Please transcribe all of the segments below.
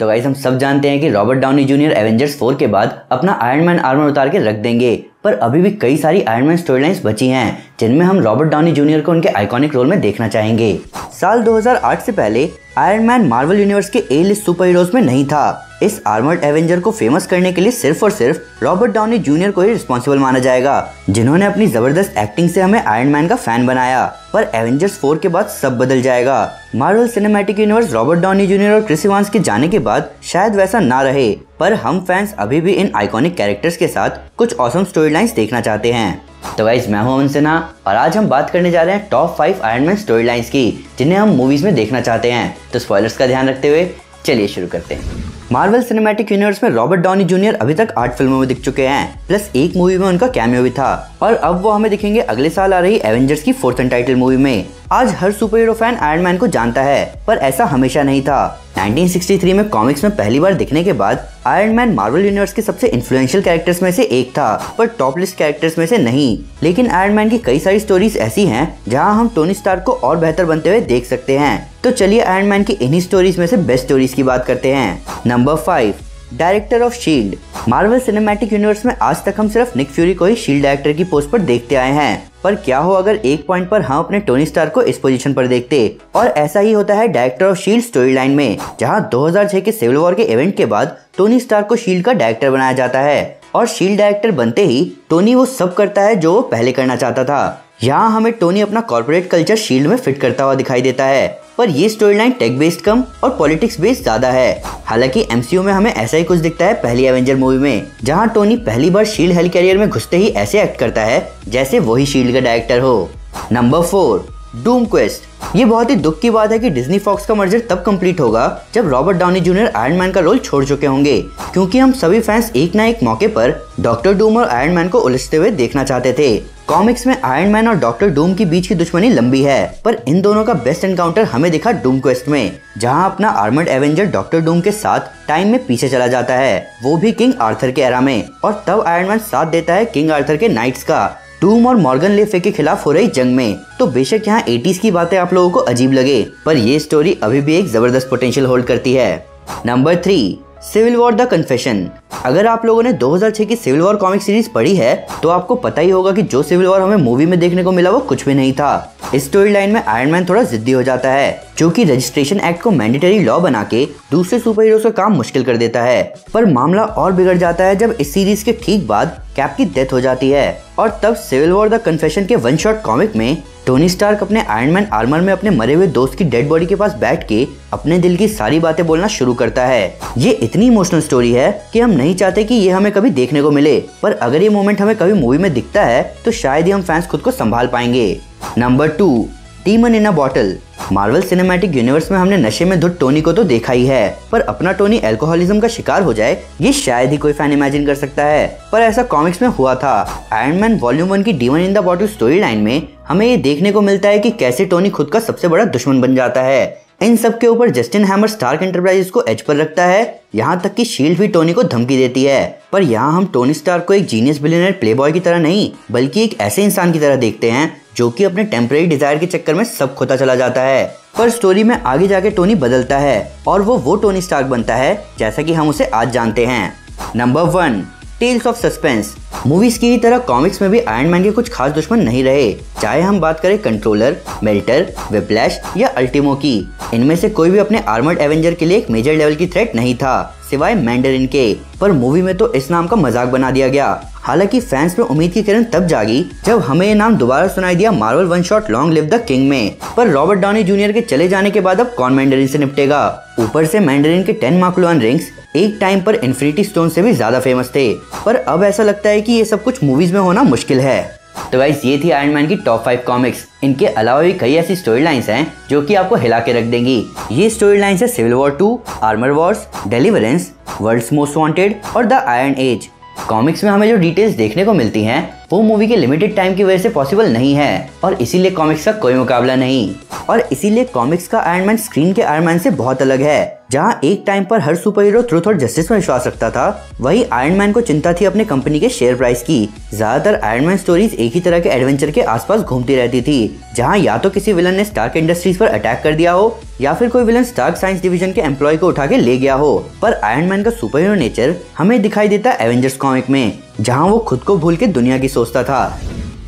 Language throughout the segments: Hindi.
तो गाइस हम सब जानते हैं कि Robert Downey Junior Avengers four के बाद अपना आयरन मैन आर्मर उतार के रख देंगे। पर अभी भी कई सारी आयरन मैन स्टोरी बची हैं, जिनमें हम रॉबर्ट डाउनी जूनियर को उनके आइकॉनिक रोल में देखना चाहेंगे। साल 2008 से पहले आयरन मैन मार्वल यूनिवर्स के ए लिस्ट सुपर हीरोज में नहीं था। इस आर्मर्ड एवेंजर को फ़ेमस करने के लिए सिर्फ़ और सिर्फ़ रॉबर्ट डाउनी जूनियर को ही रिस्पॉन्सिबल माना जाएगा, जिन्होंने अपनी ज़बरदस्त एक्टिंग से हमें आयरन मैन का फ़ैन बनाया। पर एवेंजर्स 4 के बाद सब बदल जाएगा। Marvel cinematic universe Robert Downey Junior और क्रिस इवांस के जाने के बाद शायद वैसा ना रहे। पर हम फैंस अभी भी इन आइकॉनिक कैरेक्टर्स के साथ कुछ ऑसम स्टोरी लाइन्स देखना चाहते हैं। तो वाइज मैं हूँ अमन सिन्हा और आज हम बात करने जा रहे हैं top five Iron Man storylines की, जिन्हें हम मूवीज़ में देखना चाहते हैं। तो स्पॉयलर्स का ध्यान रखते हुए चलिए शुरू करते हैं। मार्वल सिनेमैटिक यूनिवर्स में रॉबर्ट डॉनी जूनियर अभी तक आठ फ़िल्मों में दिख चुके हैं, प्लस एक मूवी में उनका कैमियो भी था, और अब वो हमें दिखेंगे अगले साल आ रही एवेंजर्स की फोर्थ एंड टाइटल मूवी में। आज हर super hero fan Iron Man को जानता है, पर ऐसा हमेशा नहीं था। 1963 में कॉमिक्स में पहली बार दिखने के बाद आयरन मैन मार्वल यूनिवर्स के सबसे इन्फ्लुएंशियल कैरेक्टर्स में से एक था, पर टॉप लिस्ट कैरेक्टर्स में से नहीं। लेकिन आयरन मैन की कई सारी स्टोरीज ऐसी हैं, जहाँ हम टोनी स्टार को और बेहतर बनते हुए देख सकते हैं। तो चलिए आयरन मैन की इन्हीं स्टोरीज में से बेस्ट स्टोरीज की बात करते हैं। Number five director of Shield Marvel Cinematic Universe में आज तक हम सिर्फ़ निक फ्यूरी को ही शील्ड डायरेक्टर की पोस्ट पर देखते आए हैं। पर क्या हो अगर एक पॉइंट पर हम अपने टोनी स्टार को इस पोजीशन पर देखते? और ऐसा ही होता है director of Shield story line में, जहाँ 2006 के सिविल वॉर के इवेंट के बाद टोनी स्टार को शील्ड का डायरेक्टर बनाया जाता है। और शील्ड डायरेक्टर बनते ही टोनी वो सब करता है जो वो पहले करना चाहता था। यहाँ हमें टोनी अपना कॉर्पोरेट कल्चर शील्ड में फिट करता हुआ दिखाई देता है। पर ये स्टोरी लाइन टेक बेस्ड कम और पॉलिटिक्स बेस्ड ज़्यादा है। हालाँकि एमसीयू में हमें ऐसा ही कुछ दिखता है पहली एवेंजर मूवी में, जहाँ टोनी पहली बार शील्ड हेल कैरियर में घुसते ही ऐसे एक्ट करता है, जैसे वही शील्ड का डायरेक्टर हो। नंबर फोर डूम क्वेस्ट ये बहुत ही दुख की बात है कि डिज्नी फॉक्स का मर्जर तब कंप्लीट होगा जब Robert Downey Junior Iron Man का रोल छोड़ चुके होंगे, क्योंकि हम सभी फैंस एक ना एक मौके पर डॉक्टर डूम और आयरन मैन को उलझते हुए देखना चाहते थे। कॉमिक्स में आयरन मैन और डॉक्टर डूम के बीच की दुश्मनी लंबी है, पर इन दोनों का बेस्ट एनकाउंटर हमें दिखा डूम क्वेस्ट में, जहाँ अपना आर्मर्ड एवेंजर डॉक्टर डूम के साथ टाइम में पीछे चला जाता है। वो भी किंग आर्थर के एरा में, और तब आयरन मैन साथ देता है किंग आर्थर के नाइट्स का। डूम और मॉर्गन लेफे के खिलाफ हो रही जंग में तो बेशक यहाँ एटीज की बातें आप लोगों को अजीब लगे, पर ये स्टोरी अभी भी एक ज़बरदस्त पोटेंशियल होल्ड करती है। Number three Civil War the Confession. अगर आप लोगों ने 2006 की सिविल वॉर कॉमिक सीरीज़ पढ़ी है तो आपको पता ही होगा कि जो सिविल वॉर हमें मूवी में देखने को मिला वो कुछ भी नहीं था। इस स्टोरी लाइन में आयरन मैन थोड़ा जिद्दी हो जाता है, जो कि रजिस्ट्रेशन एक्ट को मैंडेटरी लॉ बना के दूसरे सुपर हीरो का काम मुश्किल कर देता है। पर मामला और बिगड़ जाता है जब इस सीरीज़ के ठीक बाद कैप की डेथ हो जाती है, और तब सिविल वॉर द कन्फेशन के वन शॉट कॉमिक में टोनी स्टार्क अपने आयरन मैन आर्मर में अपने मरे हुए दोस्त की डेड बॉडी के पास बैठ के अपने दिल की सारी बातें बोलना शुरू करता है। ये इतनी इमोशनल स्टोरी है कि हम नहीं चाहते कि ये हमें कभी देखने को मिले, पर अगर ये मोमेंट हमें कभी मूवी में दिखता है तो शायद ही हम फैंस खुद को संभाल पाएँगे। Number two demon in a bottle Marvel Cinematic Universe में हमने नशे में धुत टोनी को तो देखा ही है, पर अपना टोनी एल्कोहलिज्म का शिकार हो जाए, ये शायद ही कोई फ़ैन इमेजिन कर सकता है। पर ऐसा कॉमिक्स में हुआ था। आयरन मैन वॉल्यूम वन की demon in the bottle storyline में हमें ये देखने को मिलता है कि कैसे टोनी खुद का सबसे बड़ा दुश्मन बन जाता है। इन सब के ऊपर जस्टिन हैमर स्टार्क एंटरप्राइजेस को एज पर रखता है। यहाँ तक कि शील्ड भी टोनी को धमकी देती है। पर यहाँ हम टोनी स्टार को एक जीनियस बिलियनर प्लेबॉय की तरह नहीं, बल्कि एक ऐसे इंसान की तरह देखते हैं, जो कि अपने टेम्परेरी डिज़ायर के चक्कर में सब खोता चला जाता है। पर स्टोरी में आगे जाके टोनी बदलता है, और वो वो टोनी स्टार्क बनता है, जैसा कि हम उसे आज जानते हैं। Number one Tales of Suspense movies की ही तरह कॉमिक्स में भी आयरन मैन के कुछ खास दुश्मन नहीं रहे, चाहे हम बात करें कंट्रोलर मेल्टर विप्लैश या अल्टीमो की। इनमें से कोई भी अपने आर्मर्ड एवेंजर के लिए एक मेजर लेवल की थ्रेट नहीं था, सिवाय मैंडरिन के। पर मूवी में तो इस नाम का मज़ाक बना दिया गया। हालाँकि फैंस में उम्मीद की किरण तब जागी जब हमें ये नाम दोबारा सुनाई दिया Marvel one shot Long Live the King में। पर रॉबर्ट डाउनी जूनियर के चले जाने के बाद अब कौन मैंडरिन से निपटेगा? ऊपर से मैंडरिन के टेन मार्कुलॉन रिंग्स एक टाइम पर इन्फिनिटी स्टोन से भी ज़्यादा फ़ेमस थे। पर अब ऐसा लगता है कि ये सब कुछ मूवीज़ में होना मुश्किल है। तो गाइस ये थी आयरन मैन की टॉप फाइव कॉमिक्स इनके अलावा भी कई ऐसी स्टोरी लाइन्स हैं जो कि आपको हिला के रख देंगी. ये स्टोरी लाइन्स है Civil War two Armor Wars Deliverance World Most Wanted और द आयरन एज कॉमिक्स में हमें जो डिटेल्स देखने को मिलती हैं वो मूवी के लिमिटेड टाइम की वजह से पॉसिबल नहीं है। और इसीलिए कॉमिक्स का कोई मुकाबला नहीं। और इसीलिए कॉमिक्स का आयरन स्क्रीन के आयरन से बहुत अलग है, जहाँ एक टाइम पर हर सुपर हीरो ट्रुथ और जस्टिस में विश्वास रखता था। वही आयरन मैन को चिंता थी अपने कंपनी के शेयर प्राइस की। ज़्यादातर आयरन मैन स्टोरीज एक ही तरह के एडवेंचर के आसपास घूमती रहती थी, जहाँ या तो किसी विलन ने स्टार्क इंडस्ट्रीज़ पर अटैक कर दिया हो, या फिर कोई विलन स्टार्क साइंस डिवीज़न के एम्प्लॉय को उठा के ले गया हो। पर आयरन मैन का सुपर हीरो नेचर हमें दिखाई देता एवेंजर्स कॉमिक में। जहाँ वो खुद को भूल के दुनिया की सोचता था।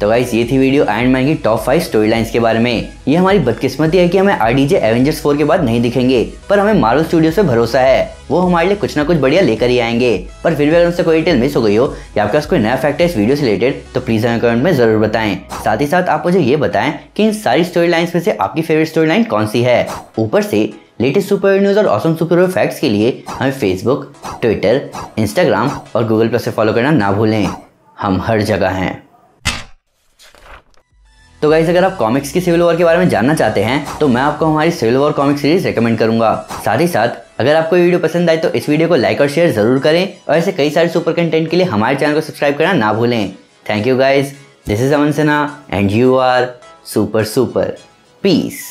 तो गाइस ये थी वीडियो आयरन मैन की टॉप फाइव स्टोरी लाइन्स के बारे में। ये हमारी बदकिस्मती है कि हमें आरडीजे एवेंजर्स फोर के बाद नहीं दिखेंगे, पर हमें मार्वल स्टूडियो से भरोसा है। वो हमारे लिए कुछ ना कुछ बढ़िया लेकर ही आएँगे। पर फिर भी अगर उनसे कोई डिटेल मिस हो गई हो, या आपके कोई नया फैक्ट है इस वीडियो से रिलेटेड तो प्लीज़ हमें कमेंट में ज़रूर बताएँ। साथ ही साथ आप मुझे ये बताएँ कि इन सारी स्टोरी लाइन्स में से आपकी फेवरेट स्टोरी लाइन कौन सी है? ऊपर से लेटेस्ट सुपर न्यूज़ और ऑसम सुपर फैक्ट्स के लिए हमें फेसबुक ट्विटर इंस्टाग्राम और गूगल प्लस से फॉलो करना ना भूलें। हम हर जगह हैं। तो गाइज़ अगर आप कॉमिक्स की सिविल वॉर के बारे में जानना चाहते हैं तो मैं आपको हमारी Civil War comic series recommend करूँगा। साथ ही साथ, अगर आपको वीडियो पसंद आए तो इस वीडियो को लाइक और शेयर ज़रूर करें, और ऐसे कई सारे सुपर कंटेंट के लिए हमारे चैनल को सब्सक्राइब करना ना भूलें। Thank you guys this is Aman Sinha and you are super super peace